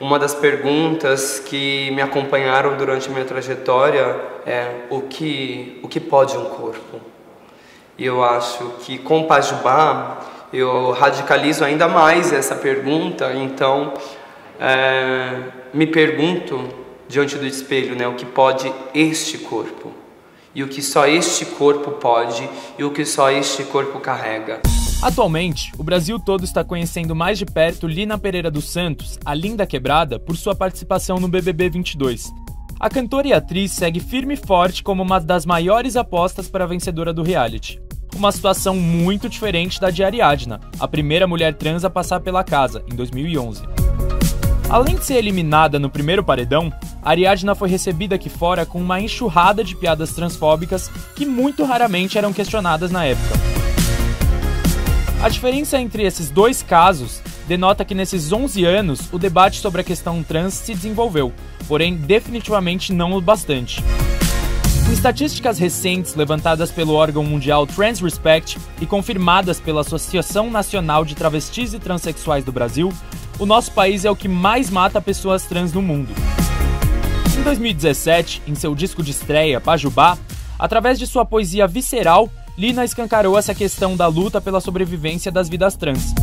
Uma das perguntas que me acompanharam durante a minha trajetória é o que, o que pode um corpo? E eu acho que com Pajubá eu radicalizo ainda mais essa pergunta, então é, me pergunto diante do espelho né, o que pode este corpo, e o que só este corpo pode, e o que só este corpo carrega. Atualmente, o Brasil todo está conhecendo mais de perto Lina Pereira dos Santos, a Linda Quebrada, por sua participação no BBB 22. A cantora e atriz segue firme e forte como uma das maiores apostas para a vencedora do reality. Uma situação muito diferente da de Ariadna, a primeira mulher trans a passar pela casa, em 2011. Além de ser eliminada no primeiro paredão, Ariadna foi recebida aqui fora com uma enxurrada de piadas transfóbicas que muito raramente eram questionadas na época. A diferença entre esses dois casos denota que nesses 11 anos o debate sobre a questão trans se desenvolveu, porém definitivamente não o bastante. Em estatísticas recentes levantadas pelo órgão mundial Trans Respect e confirmadas pela Associação Nacional de Travestis e Transsexuais do Brasil, o nosso país é o que mais mata pessoas trans no mundo. Em 2017, em seu disco de estreia, Pajubá, através de sua poesia visceral, Lina escancarou essa questão da luta pela sobrevivência das vidas trans.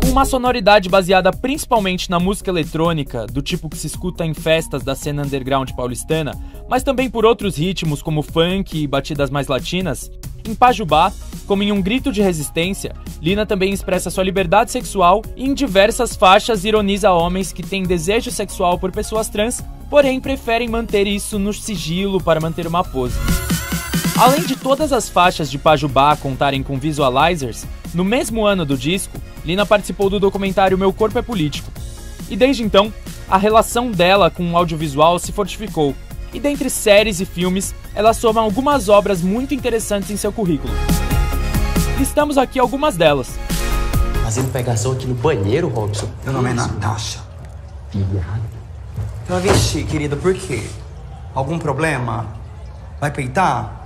Com uma sonoridade baseada principalmente na música eletrônica, do tipo que se escuta em festas da cena underground paulistana, mas também por outros ritmos como funk e batidas mais latinas, em Pajubá, como em um grito de resistência, Lina também expressa sua liberdade sexual e em diversas faixas ironiza homens que têm desejo sexual por pessoas trans, porém preferem manter isso no sigilo para manter uma pose. Além de todas as faixas de Pajubá contarem com visualizers, no mesmo ano do disco, Lina participou do documentário Meu Corpo é Político. E desde então, a relação dela com o audiovisual se fortificou, e dentre séries e filmes, ela soma algumas obras muito interessantes em seu currículo. Listamos aqui algumas delas. Fazendo pegação aqui no banheiro, Robson. Meu nome é Natasha. Viado. Eu vesti, querida, por quê? Algum problema? Vai peitar?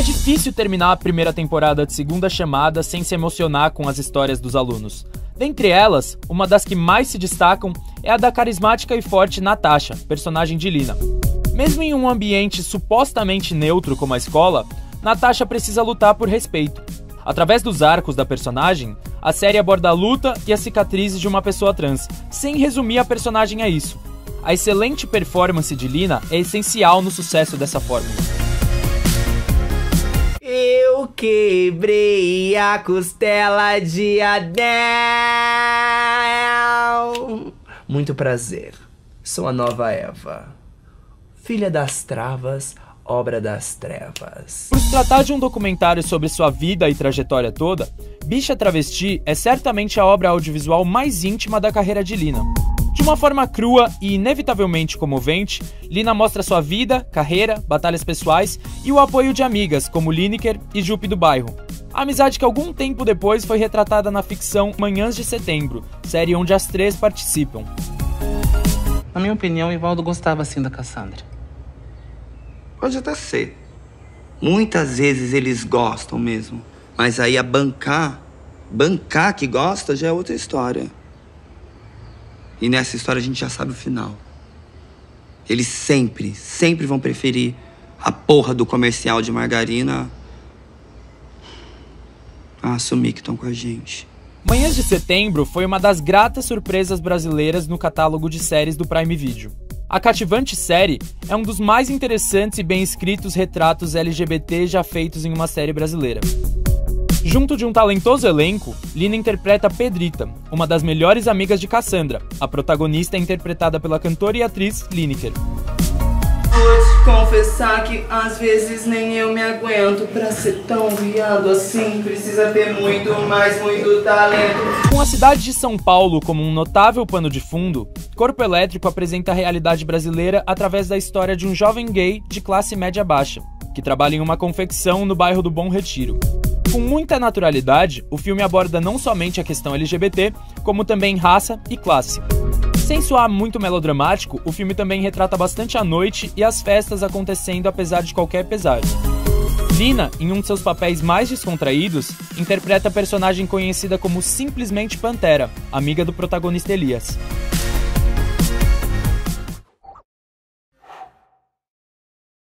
É difícil terminar a primeira temporada de Segunda Chamada sem se emocionar com as histórias dos alunos. Dentre elas, uma das que mais se destacam é a da carismática e forte Natasha, personagem de Lina. Mesmo em um ambiente supostamente neutro como a escola, Natasha precisa lutar por respeito. Através dos arcos da personagem, a série aborda a luta e as cicatrizes de uma pessoa trans, sem resumir a personagem a isso. A excelente performance de Lina é essencial no sucesso dessa fórmula. Quebrei a costela de Adel. Muito prazer. Sou a nova Eva filha das travas, obra das trevas. Por se tratar de um documentário sobre sua vida e trajetória toda, Bicha Travesti é certamente a obra audiovisual mais íntima da carreira de Lina. De uma forma crua e inevitavelmente comovente, Lina mostra sua vida, carreira, batalhas pessoais e o apoio de amigas como Lineker e Jupe do Bairro. A amizade que algum tempo depois foi retratada na ficção Manhãs de Setembro, série onde as três participam. Na minha opinião, o Ivaldo gostava assim da Cassandra. Pode até ser. Muitas vezes eles gostam mesmo. Mas aí a bancar, bancar que gosta já é outra história. E nessa história a gente já sabe o final. Eles sempre, sempre vão preferir a porra do comercial de margarina a assumir que estão com a gente. Manhãs de Setembro foi uma das gratas surpresas brasileiras no catálogo de séries do Prime Video. A cativante série é um dos mais interessantes e bem escritos retratos LGBT já feitos em uma série brasileira. Junto de um talentoso elenco, Lina interpreta Pedrita, uma das melhores amigas de Cassandra. A protagonista é interpretada pela cantora e atriz Lineker. Vou te confessar que às vezes nem eu me aguento pra ser tão viado assim. Precisa ter muito mais, muito talento. Com a cidade de São Paulo como um notável pano de fundo, Corpo Elétrico apresenta a realidade brasileira através da história de um jovem gay de classe média baixa, que trabalha em uma confecção no bairro do Bom Retiro. Com muita naturalidade, o filme aborda não somente a questão LGBT, como também raça e classe. Sem soar muito melodramático, o filme também retrata bastante a noite e as festas acontecendo apesar de qualquer pesar. Lina, em um de seus papéis mais descontraídos, interpreta a personagem conhecida como simplesmente Pantera, amiga do protagonista Elias.